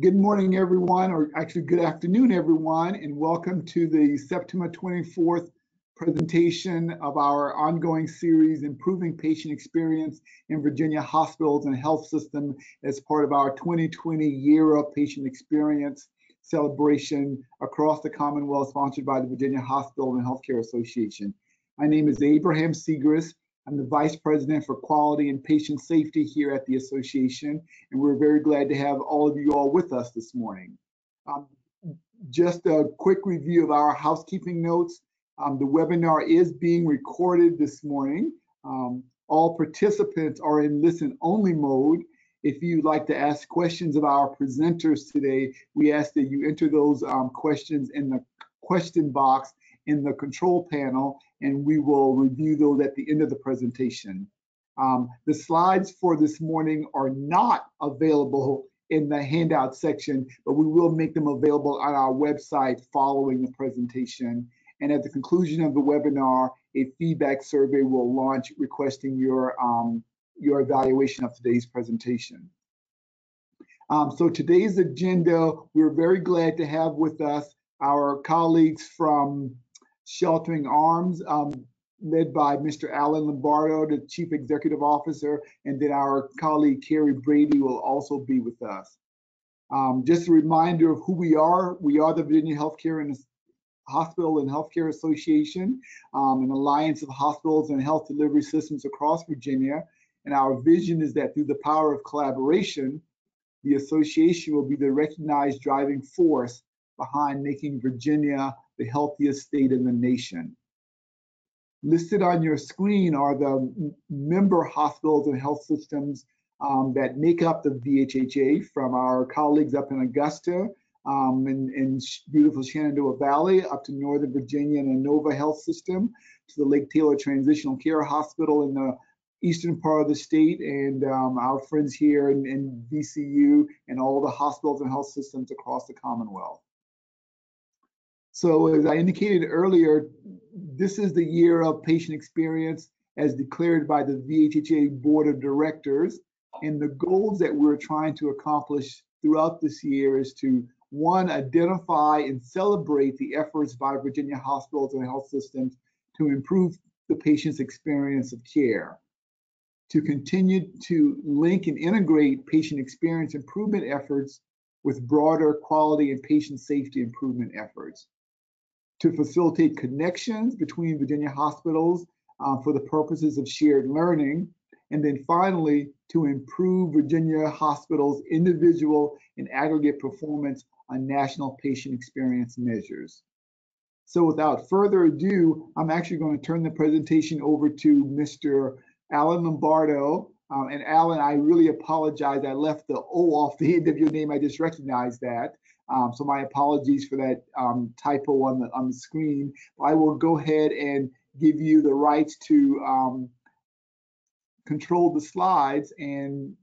Good morning, everyone, or actually good afternoon, everyone, and welcome to the September 24th presentation of our ongoing series, Improving Patient Experience in Virginia Hospitals and Health System as part of our 2020 Year of Patient Experience celebration across the Commonwealth sponsored by the Virginia Hospital and Healthcare Association. My name is Abraham Segres. I'm the Vice President for Quality and Patient Safety here at the Association, and we're very glad to have all of you all with us this morning. Um, just a quick review of our housekeeping notes. Um, the webinar is being recorded this morning. Um, all participants are in listen-only mode. If you'd like to ask questions of our presenters today, we ask that you enter those um, questions in the question box in the control panel, and we will review those at the end of the presentation. Um, the slides for this morning are not available in the handout section, but we will make them available on our website following the presentation. And at the conclusion of the webinar, a feedback survey will launch requesting your, um, your evaluation of today's presentation. Um, so today's agenda, we're very glad to have with us our colleagues from Sheltering Arms, um, led by Mr. Alan Lombardo, the Chief Executive Officer, and then our colleague Carrie Brady will also be with us. Um, just a reminder of who we are. We are the Virginia Healthcare and Hospital and Healthcare Association, um, an alliance of hospitals and health delivery systems across Virginia. And our vision is that through the power of collaboration, the association will be the recognized driving force behind making Virginia the healthiest state in the nation. Listed on your screen are the member hospitals and health systems um, that make up the VHHA from our colleagues up in Augusta, um, in, in, beautiful Shenandoah Valley, up to Northern Virginia and Inova Health System, to the Lake Taylor Transitional Care Hospital in the eastern part of the state, and um, our friends here in, in VCU, and all the hospitals and health systems across the Commonwealth. So as I indicated earlier, this is the year of patient experience as declared by the VHHA Board of Directors. And the goals that we're trying to accomplish throughout this year is to one, identify and celebrate the efforts by Virginia hospitals and health systems to improve the patient's experience of care, to continue to link and integrate patient experience improvement efforts with broader quality and patient safety improvement efforts, to facilitate connections between Virginia hospitals uh, for the purposes of shared learning. And then finally, to improve Virginia hospitals' individual and aggregate performance on national patient experience measures. So without further ado, I'm actually going to turn the presentation over to Mr. Alan Lombardo. Um, and Alan, I really apologize. I left the O off the end of your name. I just recognized that. Um, so my apologies for that um, typo on the on the screen. I will go ahead and give you the rights to um, control the slides and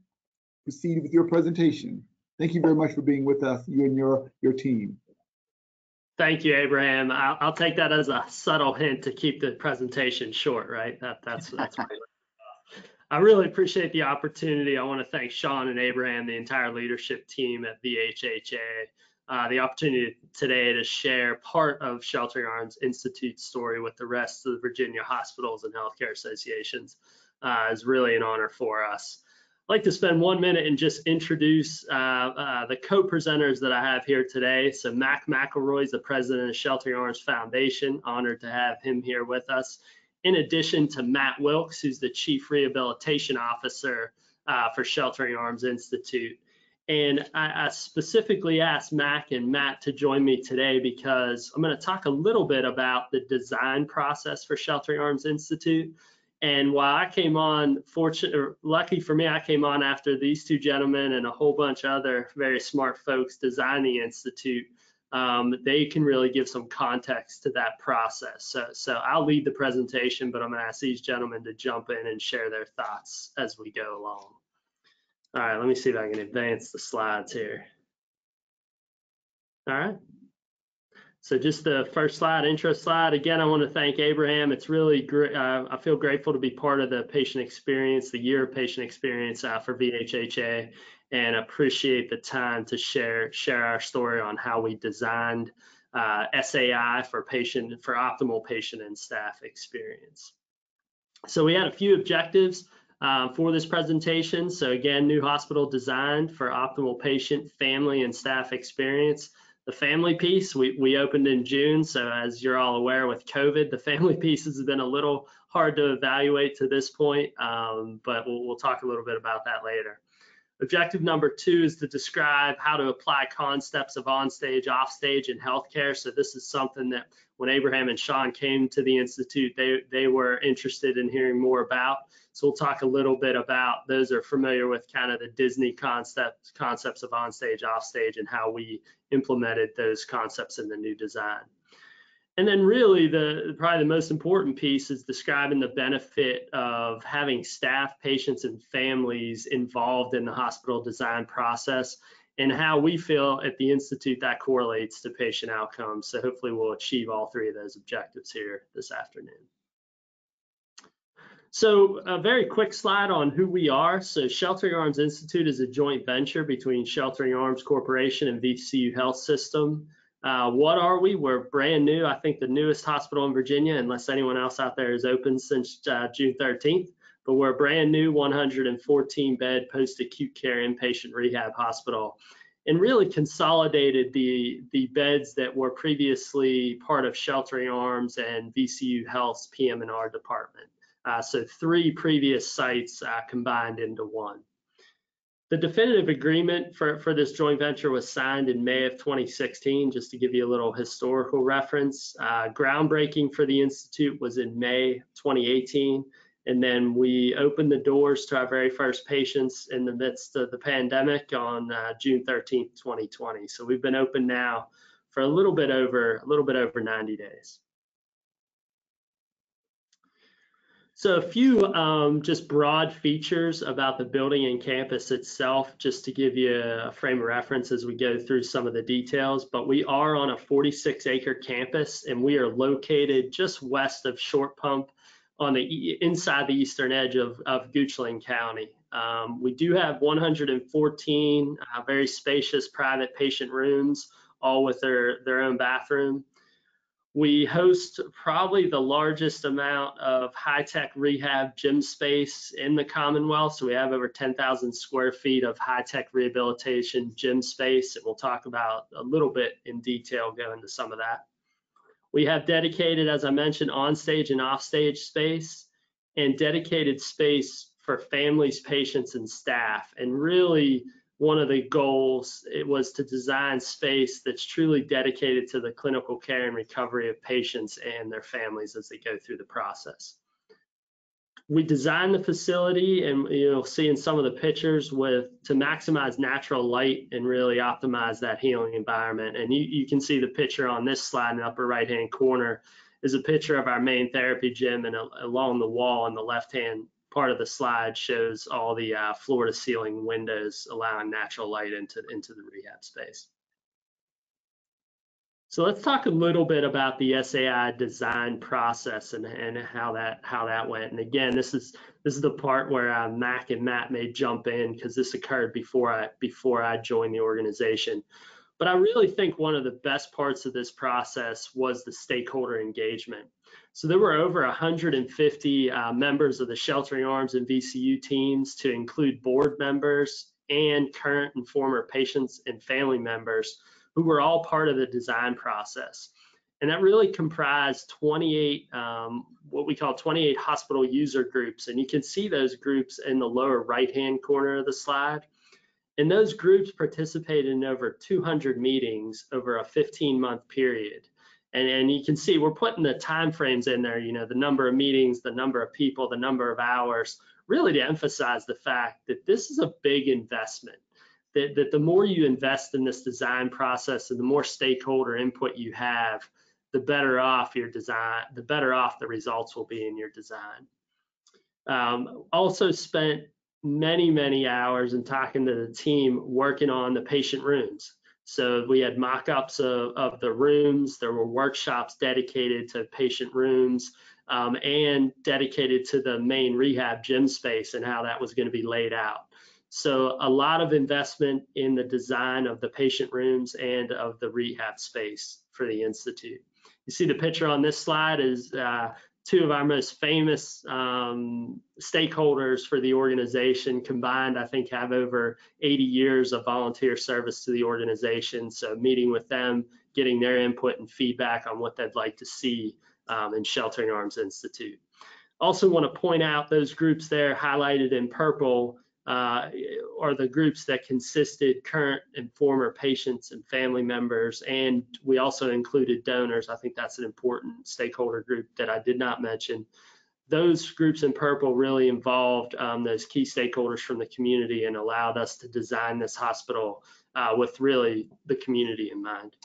proceed with your presentation. Thank you very much for being with us, you and your your team. Thank you, Abraham. I'll, I'll take that as a subtle hint to keep the presentation short, right? That, that's that's I really appreciate the opportunity. I want to thank Sean and Abraham, the entire leadership team at VHHA, uh, the opportunity today to share part of Sheltering Arms Institute's story with the rest of the Virginia hospitals and healthcare associations uh, is really an honor for us. I'd like to spend one minute and just introduce uh, uh the co-presenters that I have here today. So Mac McElroy is the president of Sheltering Arms Foundation. Honored to have him here with us. In addition to Matt Wilkes, who's the chief rehabilitation officer uh, for Sheltering Arms Institute. And I, I, specifically asked Mac and Matt to join me today because I'm going to talk a little bit about the design process for Sheltering Arms Institute. And while I came on, fortunate or lucky for me, I came on after these two gentlemen and a whole bunch of other very smart folks design the institute. Um, they can really give some context to that process. So, so I'll lead the presentation, but I'm going to ask these gentlemen to jump in and share their thoughts as we go along. All right, let me see if I can advance the slides here. All right. So just the first slide, intro slide. Again, I want to thank Abraham. It's really great. Uh, I feel grateful to be part of the patient experience, the year of patient experience uh, for VHHA. and appreciate the time to share share our story on how we designed uh, SAI for patient for optimal patient and staff experience. So we had a few objectives uh, for this presentation. So again, new hospital designed for optimal patient, family, and staff experience. The family piece, we, we opened in June. So as you're all aware with COVID, the family piece has been a little hard to evaluate to this point, um, but we'll, we'll talk a little bit about that later. Objective number two is to describe how to apply concepts of onstage, offstage in healthcare. So this is something that when Abraham and Sean came to the Institute, they, they were interested in hearing more about. So we'll talk a little bit about those are familiar with kind of the Disney concepts, concepts of onstage, offstage, and how we implemented those concepts in the new design. And then really the probably the most important piece is describing the benefit of having staff, patients, and families involved in the hospital design process and how we feel at the Institute that correlates to patient outcomes. So hopefully we'll achieve all three of those objectives here this afternoon. So a very quick slide on who we are. So Sheltering Arms Institute is a joint venture between Sheltering Arms Corporation and VCU Health System. Uh, what are we? We're brand new. I think the newest hospital in Virginia, unless anyone else out there is open since uh, June 13th. But we're a brand new 114 bed post acute care inpatient rehab hospital and really consolidated the, the beds that were previously part of Sheltering Arms and VCU Health's PM&R department. Uh, so three previous sites uh, combined into one. The definitive agreement for, for this joint venture was signed in May of 2016, just to give you a little historical reference. Uh, groundbreaking for the Institute was in May 2018, and then we opened the doors to our very first patients in the midst of the pandemic on uh, June 13th, 2020. So we've been open now for a little bit over a little bit over 90 days. So a few um, just broad features about the building and campus itself, just to give you a frame of reference as we go through some of the details. But we are on a 46 acre campus and we are located just west of Short Pump on the inside the eastern edge of, of Goochland County. Um, we do have 114 uh, very spacious private patient rooms, all with their, their own bathroom. We host probably the largest amount of high-tech rehab gym space in the Commonwealth. So we have over 10,000 square feet of high-tech rehabilitation gym space, and we'll talk about a little bit in detail, go into some of that. We have dedicated, as I mentioned, on-stage and off-stage space, and dedicated space for families, patients, and staff. And really, one of the goals it was to design space that's truly dedicated to the clinical care and recovery of patients and their families as they go through the process. We designed the facility and you'll see in some of the pictures with to maximize natural light and really optimize that healing environment. And you, you can see the picture on this slide in the upper right hand corner is a picture of our main therapy gym and a, along the wall on the left hand part of the slide shows all the uh, floor to ceiling windows allowing natural light into, into the rehab space. So let's talk a little bit about the SAI design process and, and how that how that went. And again, this is this is the part where uh, Mac and Matt may jump in because this occurred before I before I joined the organization. But I really think one of the best parts of this process was the stakeholder engagement. So there were over 150 uh, members of the Sheltering Arms and VCU teams to include board members and current and former patients and family members who were all part of the design process. And that really comprised 28, um, what we call 28 hospital user groups. And you can see those groups in the lower right-hand corner of the slide. And those groups participated in over 200 meetings over a 15 month period. And, and you can see we're putting the time frames in there, you know, the number of meetings, the number of people, the number of hours, really to emphasize the fact that this is a big investment. That, that the more you invest in this design process and the more stakeholder input you have, the better off your design, the better off the results will be in your design. Um, also spent many, many hours in talking to the team working on the patient rooms. So we had mock-ups of, of, the rooms. There were workshops dedicated to patient rooms um, and dedicated to the main rehab gym space and how that was going to be laid out. So a lot of investment in the design of the patient rooms and of the rehab space for the Institute. You see the picture on this slide is uh, two of our most famous um, stakeholders for the organization combined, I think have over 80 years of volunteer service to the organization. So meeting with them, getting their input and feedback on what they'd like to see um, in Sheltering Arms Institute. Also want to point out those groups there highlighted in purple uh, are the groups that consisted current and former patients and family members, and we also included donors. I think that's an important stakeholder group that I did not mention. Those groups in purple really involved um, those key stakeholders from the community and allowed us to design this hospital uh, with really the community in mind.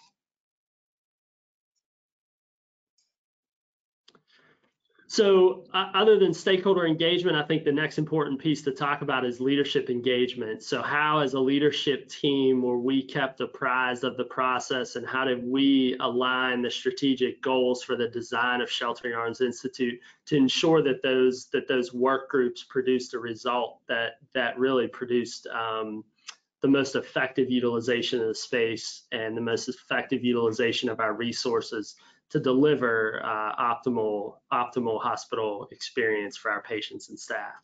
So uh, other than stakeholder engagement, I think the next important piece to talk about is leadership engagement. So how as a leadership team were we kept apprised of the process and how did we align the strategic goals for the design of Sheltering Arms Institute to ensure that those that those work groups produced a result that that really produced um, the most effective utilization of the space and the most effective utilization of our resources to deliver uh, optimal optimal hospital experience for our patients and staff.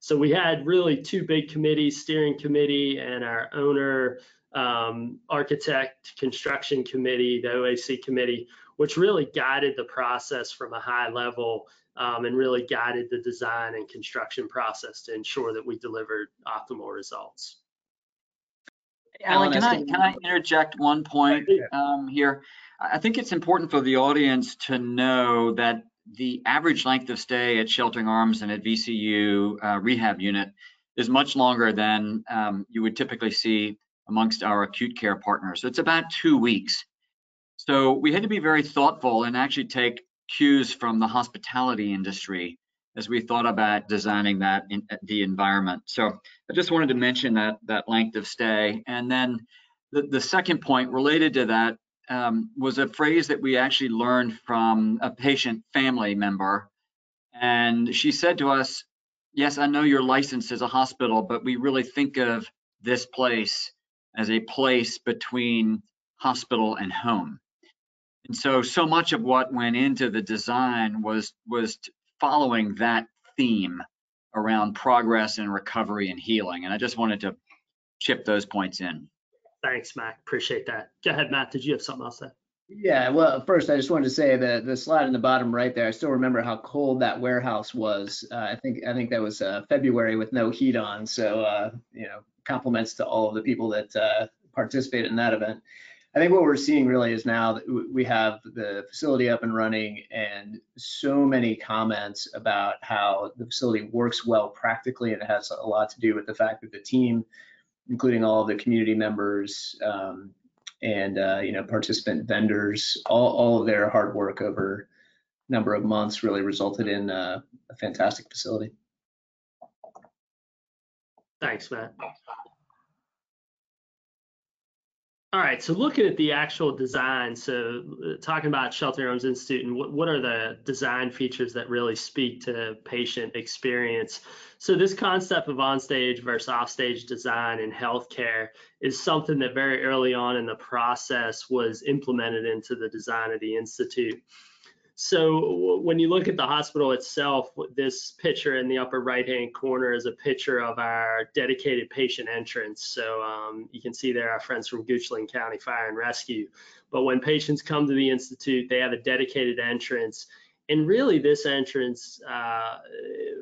So we had really two big committees, steering committee and our owner um, architect construction committee, the OAC committee, which really guided the process from a high level um, and really guided the design and construction process to ensure that we delivered optimal results. Alan, can I can I interject one point um, here? I think it's important for the audience to know that the average length of stay at Sheltering Arms and at VCU uh, rehab unit is much longer than um, you would typically see amongst our acute care partners. So it's about two weeks. So we had to be very thoughtful and actually take cues from the hospitality industry as we thought about designing that in the environment. So I just wanted to mention that that length of stay. And then the, the second point related to that um, was a phrase that we actually learned from a patient family member. And she said to us, Yes, I know you're licensed as a hospital, but we really think of this place as a place between hospital and home. And so, so much of what went into the design was was following that theme around progress and recovery and healing. And I just wanted to chip those points in. Thanks, Mac. Appreciate that. Go ahead, Matt. Did you have something else say? Yeah, well, first I just wanted to say that the slide in the bottom right there, I still remember how cold that warehouse was. Uh, I think I think that was uh, February with no heat on. So uh, you know, compliments to all of the people that uh, participated in that event. I think what we're seeing really is now that we have the facility up and running and so many comments about how the facility works well practically and it has a lot to do with the fact that the team including all the community members um, and uh, you know participant vendors. All, all of their hard work over a number of months really resulted in uh, a fantastic facility. Thanks, Matt. All right, so looking at the actual design, so uh, talking about Sheltering Arms Institute and what, what are the design features that really speak to patient experience? So this concept of onstage versus offstage design in healthcare is something that very early on in the process was implemented into the design of the Institute. So when you look at the hospital itself, this picture in the upper right-hand corner is a picture of our dedicated patient entrance. So um, you can see there our friends from Goochland County Fire and Rescue. But when patients come to the Institute, they have a dedicated entrance. And really this entrance uh,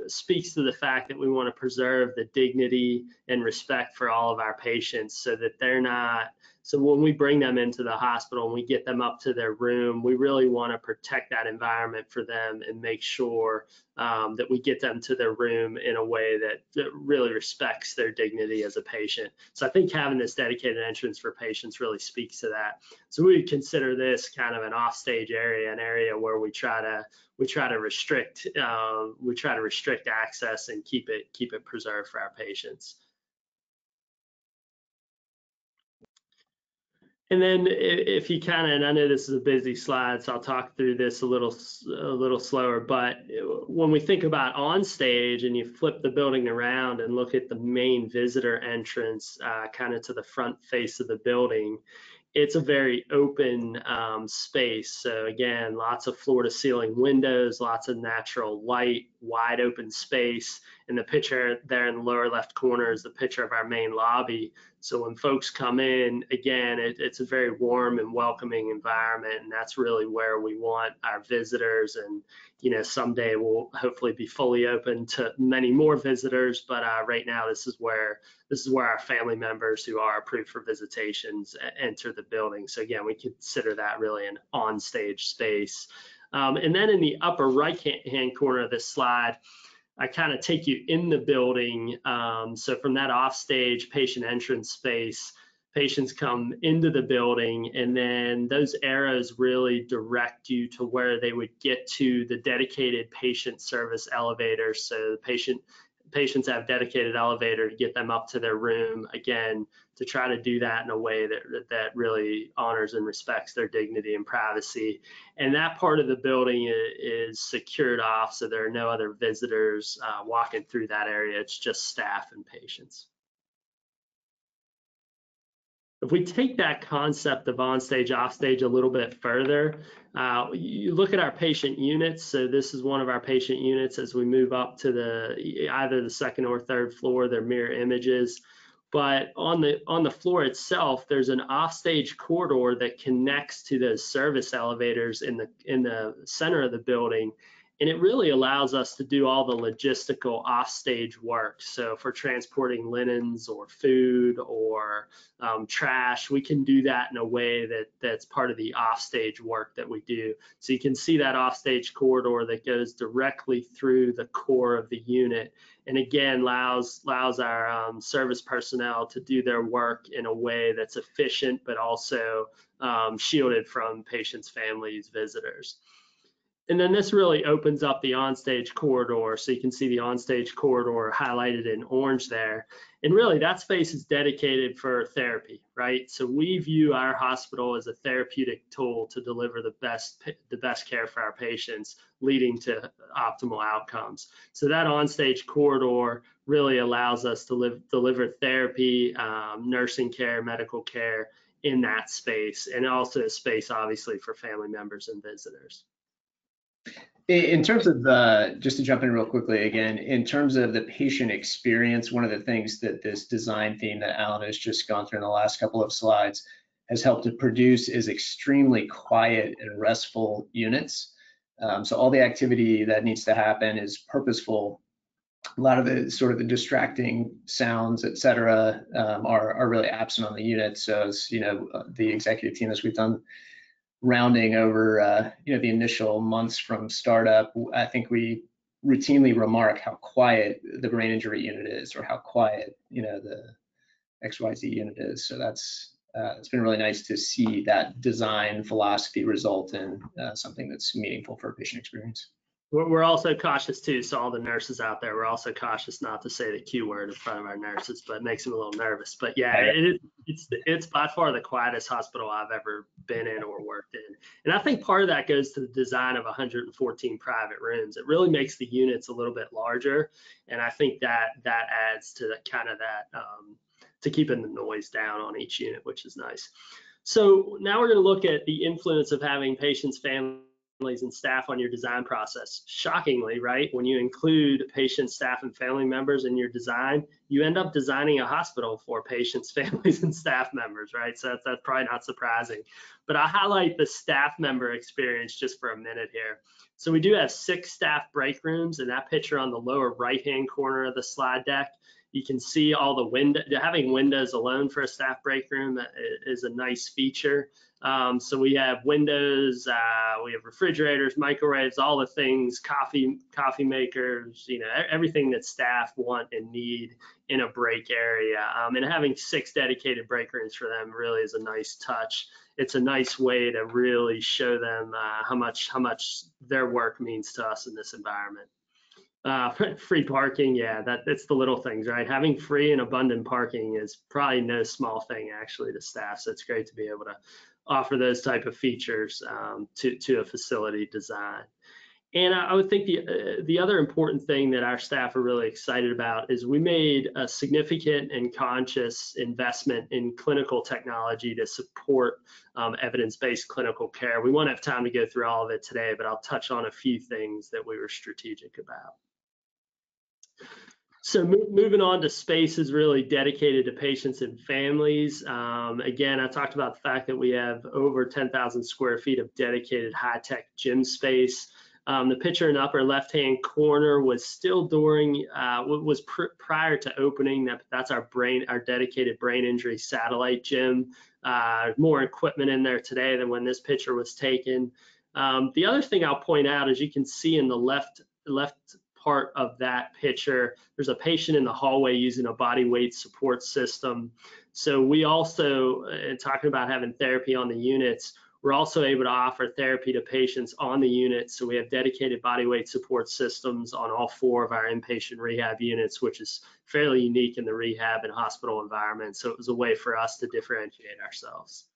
speaks to the fact that we want to preserve the dignity and respect for all of our patients so that they're not so when we bring them into the hospital and we get them up to their room, we really want to protect that environment for them and make sure um, that we get them to their room in a way that, that, really respects their dignity as a patient. So I think having this dedicated entrance for patients really speaks to that. So we consider this kind of an offstage area, an area where we try to we try to restrict uh, we try to restrict access and keep it keep it preserved for our patients. And then if you kind of, and I know this is a busy slide, so I'll talk through this a little, a little slower, but when we think about on stage and you flip the building around and look at the main visitor entrance, uh, kind of to the front face of the building, it's a very open um, space. So again, lots of floor to ceiling windows, lots of natural light, wide open space. And the picture there in the lower left corner is the picture of our main lobby. So when folks come in, again, it, it's a very warm and welcoming environment. And that's really where we want our visitors. And, you know, someday we'll hopefully be fully open to many more visitors. But uh, right now, this is where this is where our family members who are approved for visitations enter the building. So again, we consider that really an on-stage space. Um, and then in the upper right-hand corner of this slide, I kind of take you in the building. Um, so from that offstage patient entrance space, patients come into the building and then those arrows really direct you to where they would get to the dedicated patient service elevator. So the patient patients have dedicated elevator to get them up to their room again to try to do that in a way that that really honors and respects their dignity and privacy. And that part of the building is, secured off so there are no other visitors uh, walking through that area. It's just staff and patients if we take that concept of on stage, off stage a little bit further, uh, you look at our patient units. So this is one of our patient units as we move up to the either the second or third floor, they're mirror images. But on the on the floor itself, there's an offstage corridor that connects to those service elevators in the in the center of the building and it really allows us to do all the logistical offstage work. So for transporting linens or food or um, trash, we can do that in a way that that's part of the offstage work that we do. So you can see that offstage corridor that goes directly through the core of the unit. And again, allows, allows our um, service personnel to do their work in a way that's efficient, but also um, shielded from patients, families, visitors. And then this really opens up the onstage corridor. So you can see the onstage corridor highlighted in orange there. And really that space is dedicated for therapy, right? So we view our hospital as a therapeutic tool to deliver the best, the best care for our patients, leading to optimal outcomes. So that onstage corridor really allows us to live, deliver therapy, um, nursing care, medical care in that space, and also a space obviously for family members and visitors. In terms of the, just to jump in real quickly again, in terms of the patient experience, one of the things that this design theme that Alan has just gone through in the last couple of slides has helped to produce is extremely quiet and restful units. Um, so all the activity that needs to happen is purposeful. A lot of the sort of the distracting sounds, et cetera, um, are, are really absent on the unit. So as you know, uh, the executive team, as we've done rounding over uh, you know the initial months from startup, I think we routinely remark how quiet the brain injury unit is, or how quiet you know the XYZ unit is. So that's uh, it's been really nice to see that design philosophy result in uh, something that's meaningful for patient experience. We're also cautious too. So all the nurses out there, we're also cautious not to say the Q word in front of our nurses, but it makes them a little nervous. But yeah, it, it's it's by far the quietest hospital I've ever been in or worked in. And I think part of that goes to the design of 114 private rooms. It really makes the units a little bit larger, and I think that that adds to the kind of that um, to keeping the noise down on each unit, which is nice. So now we're going to look at the influence of having patients, families families and staff on your design process. Shockingly, right? When you include patients, staff, and family members in your design, you end up designing a hospital for patients, families, and staff members, right? So that's, that's probably not surprising. But I highlight the staff member experience just for a minute here. So we do have six staff break rooms, and that picture on the lower right-hand corner of the slide deck you can see all the window having windows alone for a staff break room is a nice feature um, so we have windows, uh, we have refrigerators, microwaves, all the things, coffee, coffee makers, you know, everything that staff want and need in a break area. Um, and having six dedicated break rooms for them really is a nice touch. It's a nice way to really show them uh, how much how much their work means to us in this environment. Uh, free parking, yeah, that it's the little things, right? Having free and abundant parking is probably no small thing actually to staff. So it's great to be able to offer those type of features um, to to a facility design. And I would think the uh, the other important thing that our staff are really excited about is we made a significant and conscious investment in clinical technology to support um, evidence-based clinical care. We won't have time to go through all of it today, but I'll touch on a few things that we were strategic about. So moving on to spaces really dedicated to patients and families. Um, again, I talked about the fact that we have over 10,000 square feet of dedicated high-tech gym space. Um, the picture in the upper left-hand corner was still during, uh, was pr prior to opening. That, that's our brain, our dedicated brain injury satellite gym. Uh, more equipment in there today than when this picture was taken. Um, the other thing I'll point out, as you can see in the left left part of that picture, there's a patient in the hallway using a body weight support system. So we also, in talking about having therapy on the units, we're also able to offer therapy to patients on the unit. So we have dedicated body weight support systems on all four of our inpatient rehab units, which is fairly unique in the rehab and hospital environment. So it was a way for us to differentiate ourselves.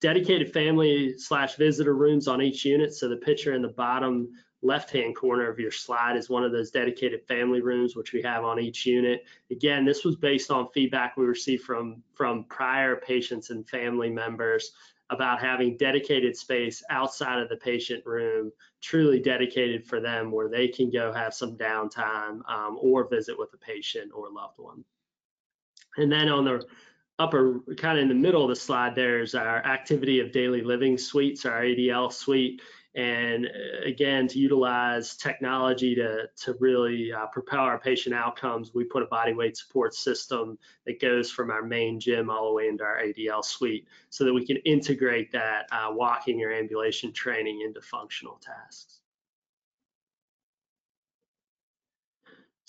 Dedicated family slash visitor rooms on each unit. So the picture in the bottom left-hand corner of your slide is one of those dedicated family rooms, which we have on each unit. Again, this was based on feedback we received from, from prior patients and family members about having dedicated space outside of the patient room, truly dedicated for them where they can go have some downtime um, or visit with a patient or loved one. And then on the upper, kind of in the middle of the slide, there's our activity of daily living suites, our ADL suite and uh, again to utilize technology to to really uh, propel our patient outcomes we put a body weight support system that goes from our main gym all the way into our adl suite so that we can integrate that uh, walking or ambulation training into functional tasks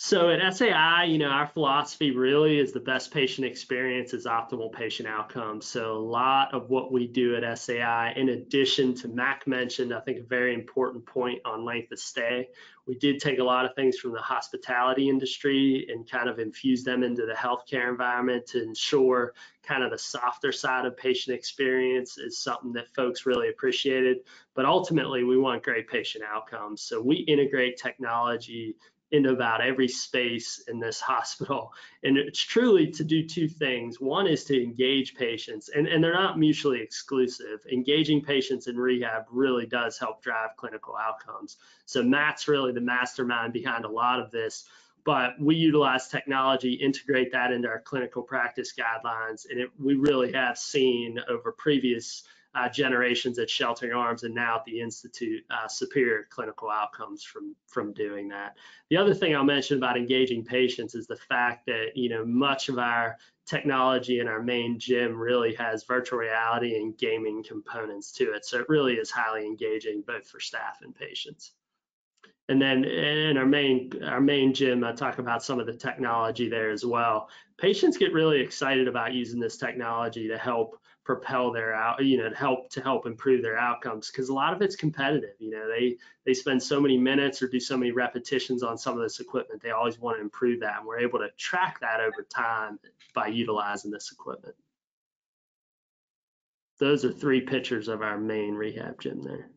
So at SAI, you know, our philosophy really is the best patient experience is optimal patient outcomes. So a lot of what we do at SAI, in addition to Mac mentioned, I think a very important point on length of stay, we did take a lot of things from the hospitality industry and kind of infuse them into the healthcare environment to ensure kind of the softer side of patient experience is something that folks really appreciated. But ultimately, we want great patient outcomes. So we integrate technology into about every space in this hospital. And it's truly to do two things. One is to engage patients, and, and they're not mutually exclusive. Engaging patients in rehab really does help drive clinical outcomes. So Matt's really the mastermind behind a lot of this. But we utilize technology, integrate that into our clinical practice guidelines, and it, we really have seen over previous uh, generations at Sheltering Arms and now at the Institute uh, superior clinical outcomes from from doing that. The other thing I'll mention about engaging patients is the fact that you know much of our technology in our main gym really has virtual reality and gaming components to it. So it really is highly engaging both for staff and patients. And then in our main our main gym, I talk about some of the technology there as well. Patients get really excited about using this technology to help propel their out you know to help to help improve their outcomes because a lot of it's competitive you know they they spend so many minutes or do so many repetitions on some of this equipment they always want to improve that and we're able to track that over time by utilizing this equipment. Those are three pictures of our main rehab gym there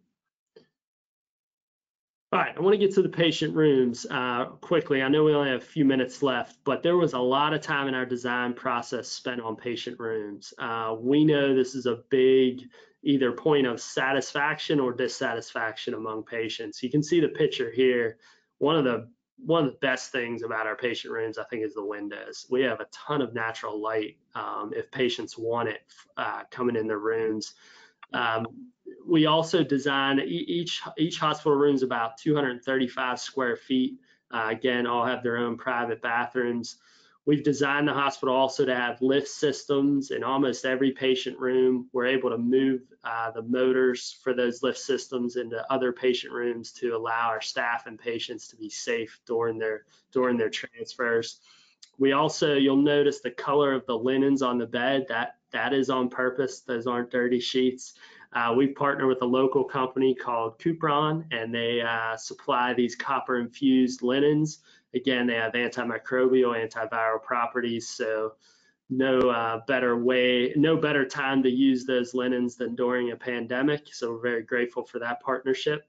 all right, I want to get to the patient rooms uh, quickly. I know we only have a few minutes left, but there was a lot of time in our design process spent on patient rooms. Uh, we know this is a big either point of satisfaction or dissatisfaction among patients. You can see the picture here. One of the one of the best things about our patient rooms, I think, is the windows. We have a ton of natural light um, if patients want it uh, coming in their rooms. Um, we also design each each hospital room is about 235 square feet. Uh, again, all have their own private bathrooms. We've designed the hospital also to have lift systems in almost every patient room. We're able to move uh, the motors for those lift systems into other patient rooms to allow our staff and patients to be safe during their during their transfers. We also, you'll notice the color of the linens on the bed. That that is on purpose. Those aren't dirty sheets. Uh, we partner with a local company called Cupron, and they uh, supply these copper infused linens. Again, they have antimicrobial, antiviral properties, so no uh, better way, no better time to use those linens than during a pandemic. So we're very grateful for that partnership.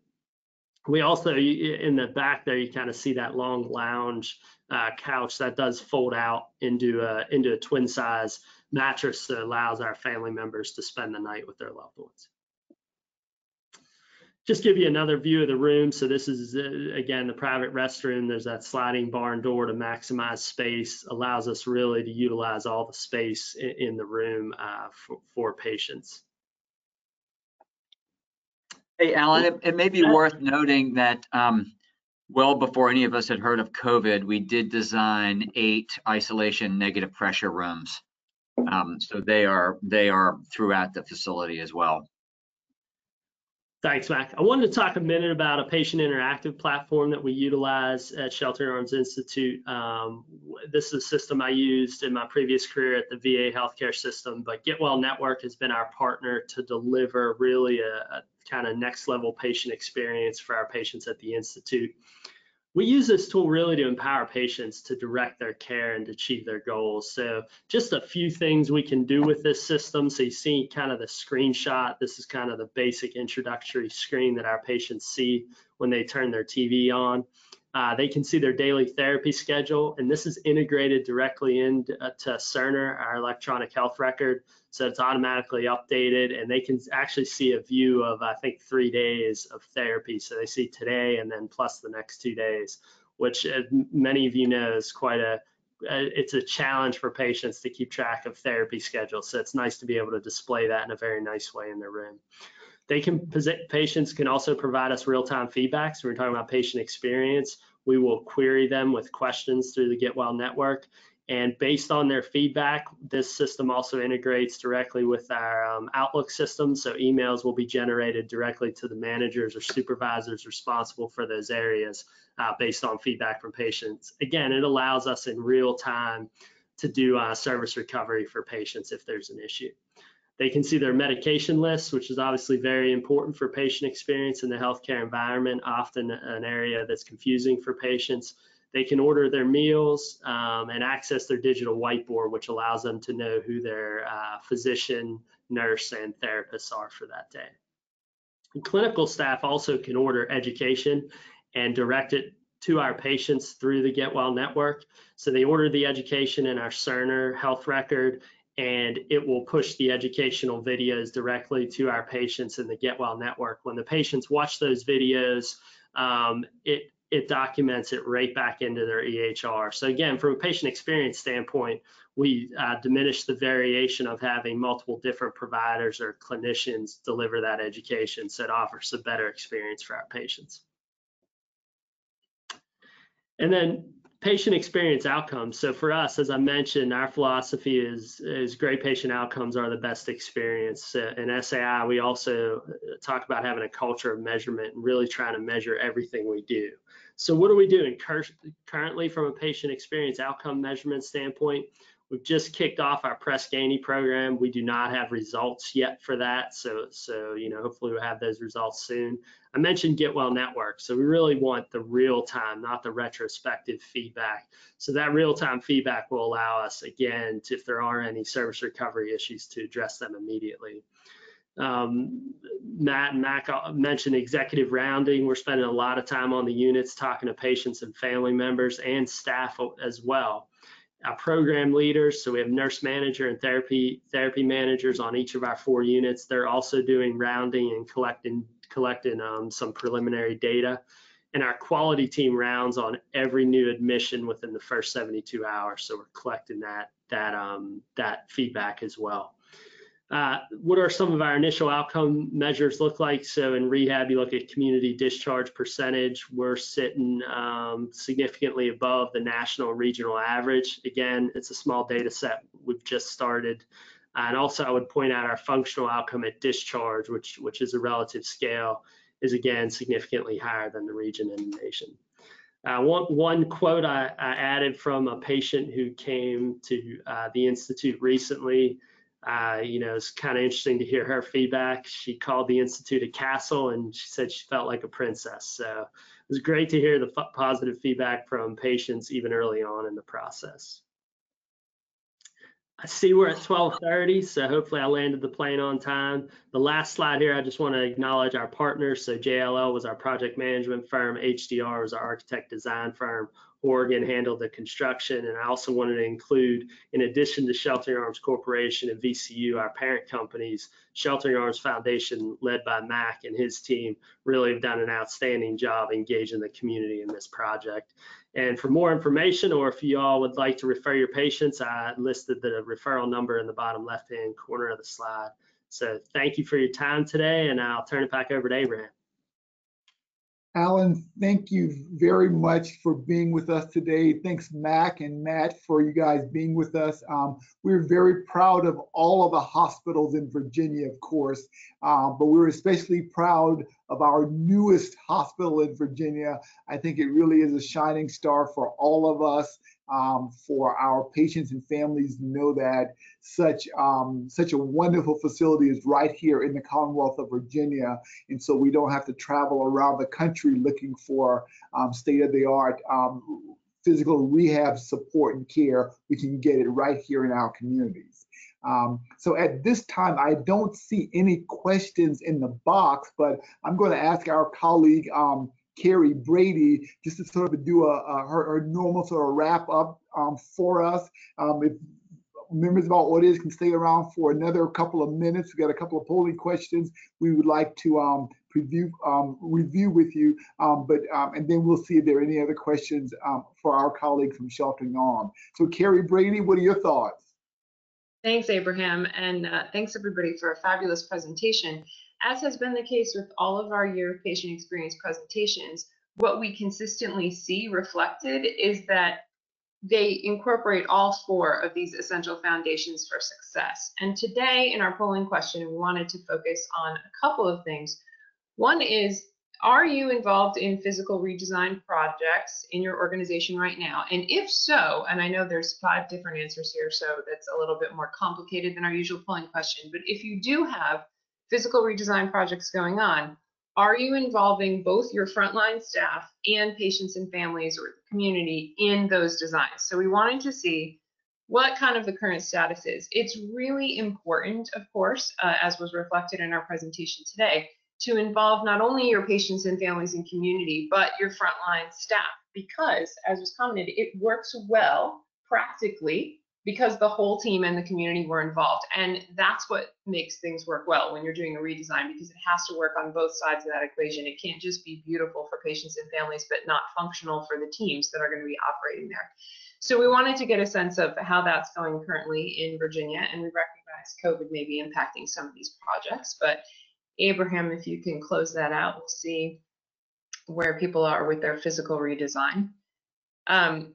We also, in the back there, you kind of see that long lounge uh, couch that does fold out into a, into a twin size mattress that allows our family members to spend the night with their loved ones. Just give you another view of the room. So this is, uh, again, the private restroom. There's that sliding barn door to maximize space, allows us really to utilize all the space in, in the room uh, for, for patients. Hey, Alan, it, it, may be worth noting that um, well before any of us had heard of COVID, we did design eight isolation negative pressure rooms. Um, so they are they are throughout the facility as well. Thanks, Mac. I wanted to talk a minute about a patient interactive platform that we utilize at Shelter Arms Institute. Um, this is a system I used in my previous career at the VA healthcare system, but GetWell Network has been our partner to deliver really a, a kind of next level patient experience for our patients at the Institute we use this tool really to empower patients to direct their care and to achieve their goals. So just a few things we can do with this system. So you see kind of the screenshot. This is kind of the basic introductory screen that our patients see when they turn their TV on. Uh, they can see their daily therapy schedule, and this is integrated directly into uh, Cerner, our electronic health record. So it's automatically updated, and they can actually see a view of, I think, three days of therapy. So they see today and then plus the next two days, which uh, many of you know is quite a uh, it's a challenge for patients to keep track of therapy schedules. So it's nice to be able to display that in a very nice way in their room. They can patients can also provide us real-time feedback. So we're talking about patient experience. We will query them with questions through the Get Well network. And based on their feedback, this system also integrates directly with our um, Outlook system. So emails will be generated directly to the managers or supervisors responsible for those areas uh, based on feedback from patients. Again, it allows us in real time to do uh, service recovery for patients if there's an issue. They can see their medication lists, which is obviously very important for patient experience in the healthcare environment, often an area that's confusing for patients. They can order their meals um, and access their digital whiteboard, which allows them to know who their uh, physician, nurse, and therapists are for that day. And clinical staff also can order education and direct it to our patients through the Get Well network. So they order the education in our Cerner health record and it will push the educational videos directly to our patients in the Get Well network. When the patients watch those videos, um, it it documents it right back into their EHR. So again, from a patient experience standpoint, we uh, diminish the variation of having multiple different providers or clinicians deliver that education. So it offers a better experience for our patients. And then patient experience outcomes. So for us, as I mentioned, our philosophy is is great patient outcomes are the best experience. Uh, in SAI, we also uh, talk about having a culture of measurement and really trying to measure everything we do. So what are we doing currently from a patient experience outcome measurement standpoint? We've just kicked off our Press Ganey program. We do not have results yet for that. So, so you know, hopefully we'll have those results soon. I mentioned Get Well Network. So we really want the real time, not the retrospective feedback. So that real time feedback will allow us, again, to, if there are any service recovery issues, to address them immediately. Um, Matt and Mac mentioned executive rounding. We're spending a lot of time on the units, talking to patients and family members and staff as well our program leaders. So we have nurse manager and therapy therapy managers on each of our four units. They're also doing rounding and collecting collecting um, some preliminary data. And our quality team rounds on every new admission within the first 72 hours. So we're collecting that that um, that feedback as well. Uh, what are some of our initial outcome measures look like? So in rehab, you look at community discharge percentage. We're sitting um, significantly above the national regional average. Again, it's a small data set. We've just started. And also I would point out our functional outcome at discharge, which, which is a relative scale, is again significantly higher than the region and the nation. Uh, one, one quote I, I, added from a patient who came to uh, the Institute recently Uh, you know, it's kind of interesting to hear her feedback. She called the Institute a castle and she said she felt like a princess. So it was great to hear the positive feedback from patients even early on in the process. I see we're at 1230, so hopefully I landed the plane on time. The last slide here, I just want to acknowledge our partners. So JLL was our project management firm, HDR was our architect design firm, Hourigan handled the construction. And I also wanted to include, in addition to Sheltering Arms Corporation and VCU, our parent companies, Sheltering Arms Foundation, led by Mac and his team, really have done an outstanding job engaging the community in this project. And for more information, or if you all would like to refer your patients, I listed the referral number in the bottom left-hand corner of the slide. So thank you for your time today, and I'll turn it back over to Abraham. Alan, thank you very much for being with us today. Thanks, Mac and Matt, for you guys being with us. Um, we're very proud of all of the hospitals in Virginia, of course, uh, but we're especially proud of our newest hospital in Virginia. I think it really is a shining star for all of us um, for our patients and families to know that such um, such a wonderful facility is right here in the Commonwealth of Virginia, and so we don't have to travel around the country looking for um, state-of-the-art um, physical rehab support and care. We can get it right here in our communities. Um, so at this time, I don't see any questions in the box, but I'm going to ask our colleague, um, Carrie Brady just to sort of do a, a her, her, normal sort of wrap up um, for us. Um, if members of our audience can stay around for another couple of minutes, we got a couple of polling questions we would like to um, preview, um, review with you, um, but um, and then we'll see if there are any other questions for our colleague from Sheltering Arm. So Carrie Brady, what are your thoughts? Thanks, Abraham, and uh, thanks everybody for a fabulous presentation. As has been the case with all of our year of patient experience presentations, what we consistently see reflected is that they incorporate all four of these essential foundations for success. And today in our polling question, we wanted to focus on a couple of things. One is, are you involved in physical redesign projects in your organization right now? And if so, and I know there's five different answers here, so that's a little bit more complicated than our usual polling question, but if you do have physical redesign projects going on, are you involving both your frontline staff and patients and families or the community in those designs? So we wanted to see what kind of the current status is. It's really important, of course, uh, as was reflected in our presentation today, to involve not only your patients and families and community, but your frontline staff, because as was commented, it works well practically because the whole team and the community were involved. And that's what makes things work well when you're doing a redesign because it has to work on both sides of that equation. It can't just be beautiful for patients and families, but not functional for the teams that are going to be operating there. So we wanted to get a sense of how that's going currently in Virginia, and we recognize COVID may be impacting some of these projects. But Abraham, if you can close that out, we'll see where people are with their physical redesign. Um,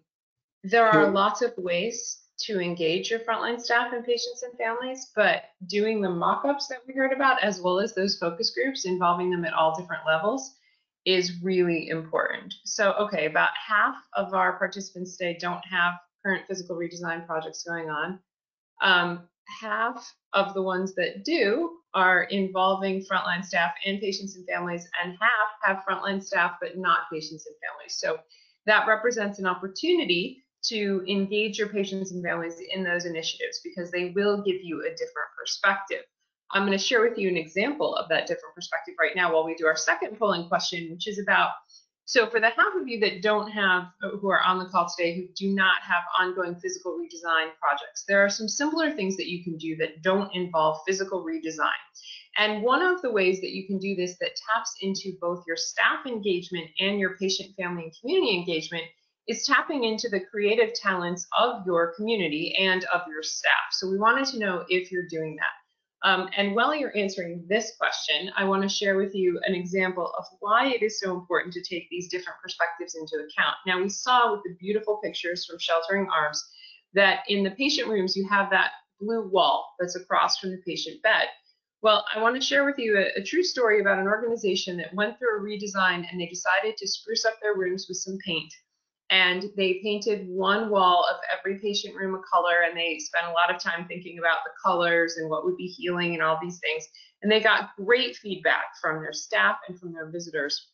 there are lots of ways to engage your frontline staff and patients and families, but doing the mock-ups that we heard about, as well as those focus groups involving them at all different levels, is really important. So, okay, about half of our participants today don't have current physical redesign projects going on. Um, half of the ones that do are involving frontline staff and patients and families, and half have frontline staff but not patients and families. So that represents an opportunity to engage your patients and families in those initiatives because they will give you a different perspective. I'm going to share with you an example of that different perspective right now while we do our second polling question, which is about so for the half of you that don't have, uh, who are on the call today, who do not have ongoing physical redesign projects, there are some simpler things that you can do that don't involve physical redesign. And one of the ways that you can do this that taps into both your staff engagement and your patient, family, and community engagement is tapping into the creative talents of your community and of your staff. So we wanted to know if you're doing that. Um, and while you're answering this question, I want to share with you an example of why it is so important to take these different perspectives into account. Now, we saw with the beautiful pictures from Sheltering Arms that in the patient rooms, you have that blue wall that's across from the patient bed. Well, I want to share with you a, a true story about an organization that went through a redesign and they decided to spruce up their rooms with some paint and they painted one wall of every patient room a color and they spent a lot of time thinking about the colors and what would be healing and all these things. And they got great feedback from their staff and from their visitors.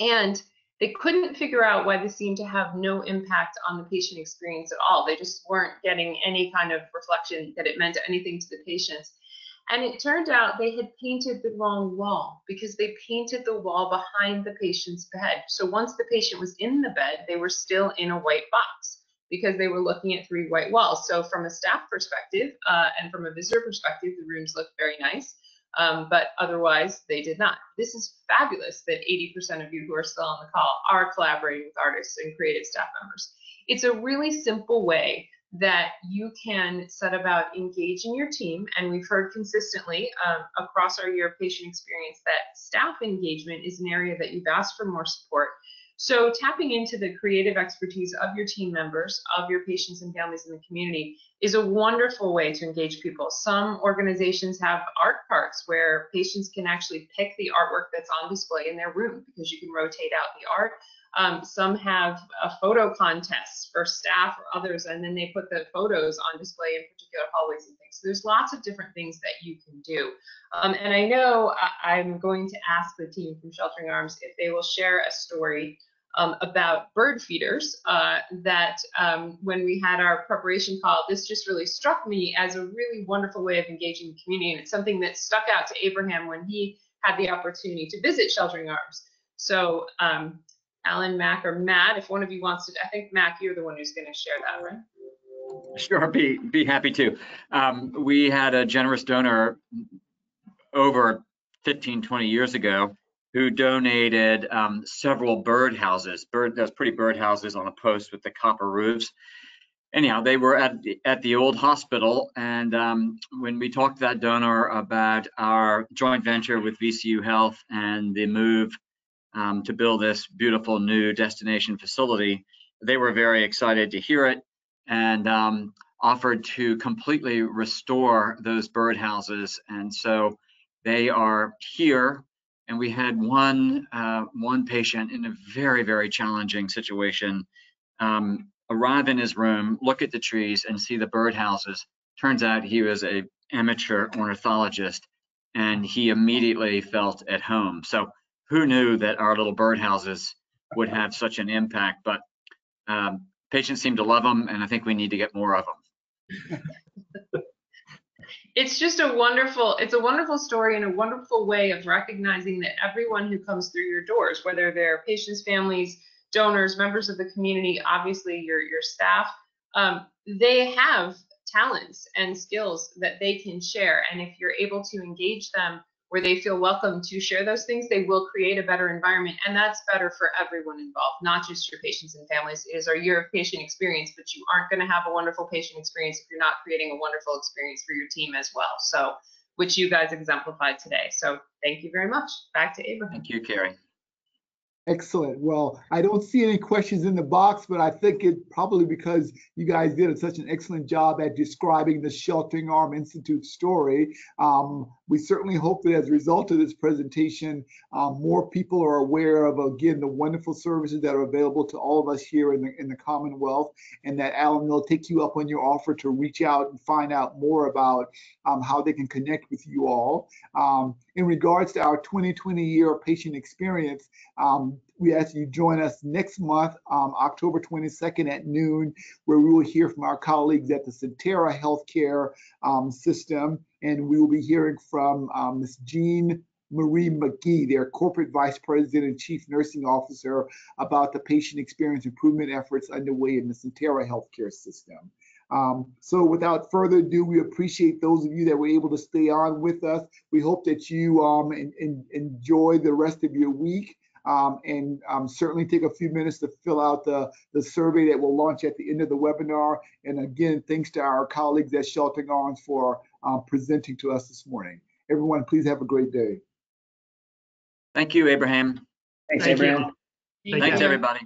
And they couldn't figure out why this seemed to have no impact on the patient experience at all. They just weren't getting any kind of reflection that it meant anything to the patients and it turned out they had painted the wrong wall because they painted the wall behind the patient's bed. So once the patient was in the bed, they were still in a white box because they were looking at three white walls. So from a staff perspective uh, and from a visitor perspective, the rooms looked very nice. Um, but otherwise, they did not. This is fabulous that 80% of you who are still on the call are collaborating with artists and creative staff members. It's a really simple way that you can set about engaging your team. And we've heard consistently um, across our year of patient experience that staff engagement is an area that you've asked for more support. So tapping into the creative expertise of your team members, of your patients and families in the community is a wonderful way to engage people. Some organizations have art parks where patients can actually pick the artwork that's on display in their room because you can rotate out the art. Um, some have a photo contest for staff or others, and then they put the photos on display in particular hallways and things. So there's lots of different things that you can do. Um, and I know I, am going to ask the team from Sheltering Arms if they will share a story um, about bird feeders uh, that um, when we had our preparation call, this just really struck me as a really wonderful way of engaging the community. And it's something that stuck out to Abraham when he had the opportunity to visit Sheltering Arms. So um, Alan, Mac, or Matt, if one of you wants to, I think Mac, you're the one who's going to share that, right? Sure, be be happy to. Um, we had a generous donor over 15, 20 years ago who donated um, several bird houses, bird those pretty bird houses on a post with the copper roofs. Anyhow, they were at the, at the old hospital, and um, when we talked to that donor about our joint venture with VCU Health and the move um, to build this beautiful new destination facility. They were very excited to hear it and um, offered to completely restore those birdhouses. And so they are here. And we had one uh, one patient in a very very challenging situation um, arrive in his room, look at the trees, and see the birdhouses. Turns out he was a amateur ornithologist, and he immediately felt at home. So who knew that our little birdhouses would have such an impact? But um, patients seem to love them, and I think we need to get more of them. it's just a wonderful it's a wonderful story and a wonderful way of recognizing that everyone who comes through your doors whether they're patients families donors members of the community obviously your your staff um, they have talents and skills that they can share and if you're able to engage them where they feel welcome to share those things, they will create a better environment. And that's better for everyone involved, not just your patients and families. It is our year of patient experience, but you aren't going to have a wonderful patient experience if you're not creating a wonderful experience for your team as well. So, which you guys exemplified today. So, thank you very much. Back to Abraham. Thank you, Carrie. Excellent. Well, I don't see any questions in the box, but I think it probably because you guys did such an excellent job at describing the Sheltering Arm Institute story. Um, we certainly hope that as a result of this presentation, um, more people are aware of, again, the wonderful services that are available to all of us here in the, in the Commonwealth, and that Alan will take you up on your offer to reach out and find out more about um, how they can connect with you all. Um, in regards to our 2020 year patient experience, we ask you join us next month, um, October 22nd at noon, where we will hear from our colleagues at the Sentara Healthcare um, System, and we will be hearing from um, Ms. Jean Marie McGee, their Corporate Vice President and Chief Nursing Officer, about the patient experience improvement efforts underway in the Sentara Healthcare System. Um, so without further ado, we appreciate those of you that were able to stay on with us. We hope that you um, enjoy the rest of your week um, and um, certainly take a few minutes to fill out the, the survey that will launch at the end of the webinar. And again, thanks to our colleagues at Sheltering Arms for um, presenting to us this morning. Everyone, please have a great day. Thank you, Abraham. Thanks, Thank Abraham. you. Thanks, everybody.